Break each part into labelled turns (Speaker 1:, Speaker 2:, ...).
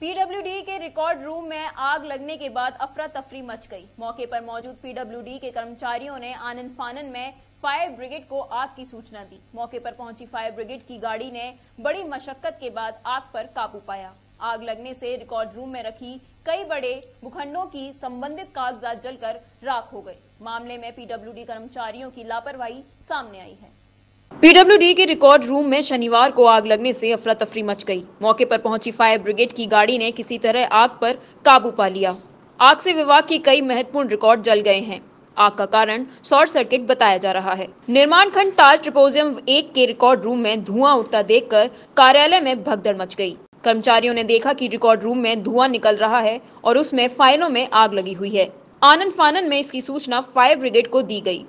Speaker 1: PWD के record room में आग लगने के बाद अफरा तफरी मच गई। मौके पर मौजूद पीडब्ल्यूडी के कर्मचारियों ने आनंद फानन में फायर ब्रिगेड को आग की सूचना दी। मौके पर पहुँची फायर ब्रिगेड की गाड़ी ने बड़ी मशक्कत के बाद आग पर काबू पाया। आग लगने से रिकॉर्ड रूम में रखी कई बड़े भूखंडों की संबंधित कागजात जलकर राख हो गए मामले में पीडब्ल्यूडी कर्मचारियों की लापरवाही सामने आई है। पीडब्ल्यूडी के रिकॉर्ड रूम में शनिवार को आग लगने से अफरा तफरी मच गई। मौके पर पहुँची फायर ब्रिगेड की गाड़ी ने किसी तरह आग पर काबू पा लिया। आग से विभाग के कई महत्वपूर्ण रिकॉर्ड जल गए हैं। आग का कारण शॉर्ट सर्किट बताया जा रहा है। निर्माण खंड ताज ट्रिपोजियम एक के रिकॉर्ड रूम में धुआँ उठता देखकर कार्यालय में भगदड़ मच गई। कर्मचारियों ने देखा कि रिकॉर्ड रूम में धुआँ निकल रहा है और उसमें फाइलों में आग लगी हुई है। आनंद फानन में इसकी सूचना फायर ब्रिगेड को दी गई।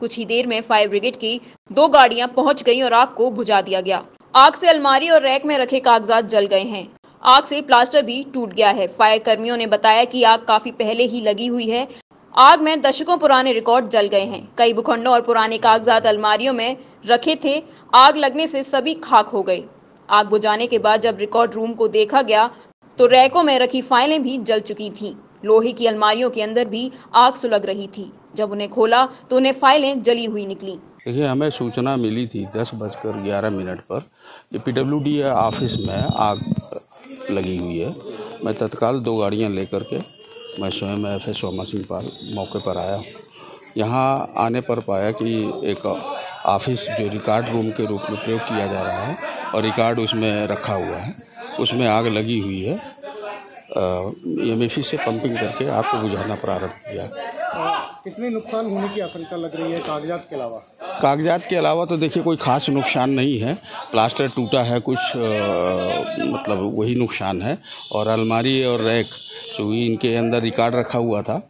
Speaker 1: कुछ ही देर में फायर ब्रिगेड की दो गाड़ियाँ पहुँच गई और आग को बुझा दिया गया। आग से अलमारी और रैक में रखे कागजात जल गए हैं। आग से प्लास्टर भी टूट गया है। फायर कर्मियों ने बताया कि आग काफ़ी पहले ही लगी हुई है। आग में दशकों पुराने रिकॉर्ड जल गए हैं। कई भूखंडों और पुराने कागजात अलमारियों में रखे थे। आग लगने से सभी खाक हो गए। आग बुझाने के बाद जब रिकॉर्ड रूम को देखा गया तो रैकों में रखी फाइलें भी जल चुकी थीं। लोहे की अलमारियों के अंदर भी आग सुलग रही थी। जब उन्हें खोला तो उन्हें फाइलें जली हुई निकली।
Speaker 2: देखिए, हमें सूचना मिली थी दस बजकर ग्यारह मिनट पर कि पीडब्ल्यूडी ऑफ़िस में आग लगी हुई है। मैं तत्काल दो गाड़ियाँ लेकर के, मैं स्वयं एफ़ एस सोमा सिंह पाल मौके पर आया हूँ। यहाँ आने पर पाया कि एक ऑफ़िस जो रिकॉर्ड रूम के रूप में प्रयोग किया जा रहा है और रिकॉर्ड उसमें रखा हुआ है, उसमें आग लगी हुई है। एम से पंपिंग करके आग को बुझाना प्रारंभ किया।
Speaker 3: कितने नुकसान होने की आशंका लग रही है कागजात के अलावा?
Speaker 2: कागजात के अलावा तो देखिए कोई खास नुकसान नहीं है। प्लास्टर टूटा है कुछ आ, मतलब वही नुकसान है। और अलमारी और रैक जो इनके अंदर रिकॉर्ड रखा हुआ था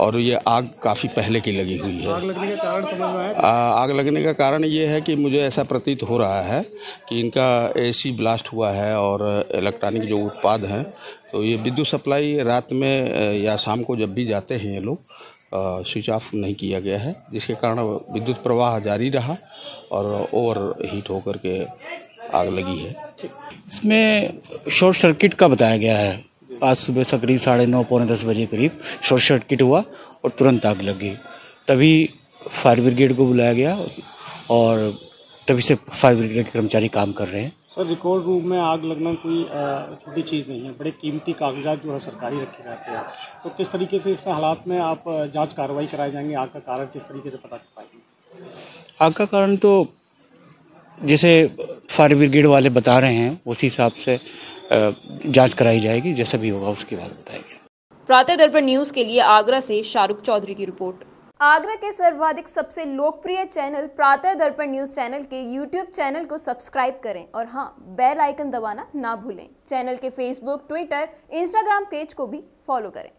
Speaker 2: और ये आग काफ़ी पहले की लगी हुई है।
Speaker 3: आग लगने का कारण समझ में आया?
Speaker 2: आग लगने का कारण ये है कि मुझे ऐसा प्रतीत हो रहा है कि इनका एसी ब्लास्ट हुआ है और इलेक्ट्रॉनिक जो उत्पाद हैं तो ये विद्युत सप्लाई रात में या शाम को जब भी जाते हैं ये लोग स्विच ऑफ़ नहीं किया गया है, जिसके कारण विद्युत प्रवाह जारी रहा और ओवर हीट होकर के आग लगी है।
Speaker 4: इसमें शॉर्ट सर्किट का बताया गया है। आज सुबह से करीब साढ़े नौ, पौने दस बजे करीब शॉर्ट सर्किट हुआ और तुरंत आग लगी। तभी फायर ब्रिगेड को बुलाया गया और तभी से फायर ब्रिगेड के कर्मचारी काम कर रहे हैं।
Speaker 3: सर रिकॉर्ड रूम में आग लगना कोई छोटी चीज़ नहीं है। बड़े कीमती कागजात जो है सरकारी रखे जाते हैं। तो किस तरीके से इसमें हालात में आप जाँच कार्रवाई कराए जाएँगे? आग का कारण किस तरीके से पता कर पाएँगे
Speaker 4: आग का कारण तो जैसे फायर ब्रिगेड वाले बता रहे हैं उसी हिसाब से जाँच कराई जाएगी जैसा भी होगा उसके बाद बताएँगे।
Speaker 1: प्रातः दर्पण न्यूज़ के लिए आगरा से शाहरुख चौधरी की रिपोर्ट। आगरा के सर्वाधिक सबसे लोकप्रिय channel Pratah Darpan news channel के यूट्यूब चैनल को सब्सक्राइब करें और हाँ बेल आइकन दबाना ना भूलें। चैनल के फेसबुक ट्विटर इंस्टाग्राम पेज को भी फॉलो करें।